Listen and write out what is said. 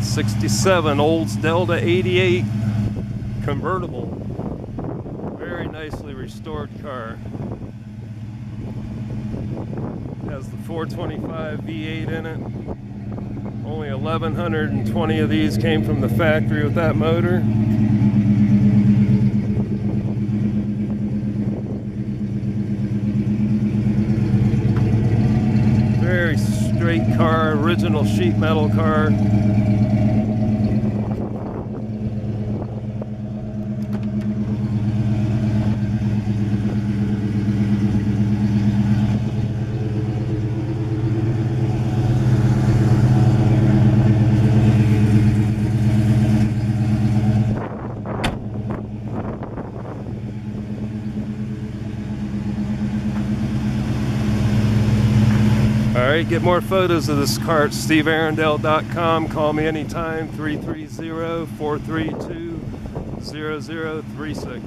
67 Olds Delta 88 convertible. Very nicely restored car. Has the 425 V8 in it. Only 1,120 of these came from the factory with that motor. Very straight car, original sheet metal car. All right, get more photos of this car at stevearendale.com. Call me anytime, 330 432 0036.